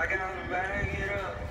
I gotta bag it up.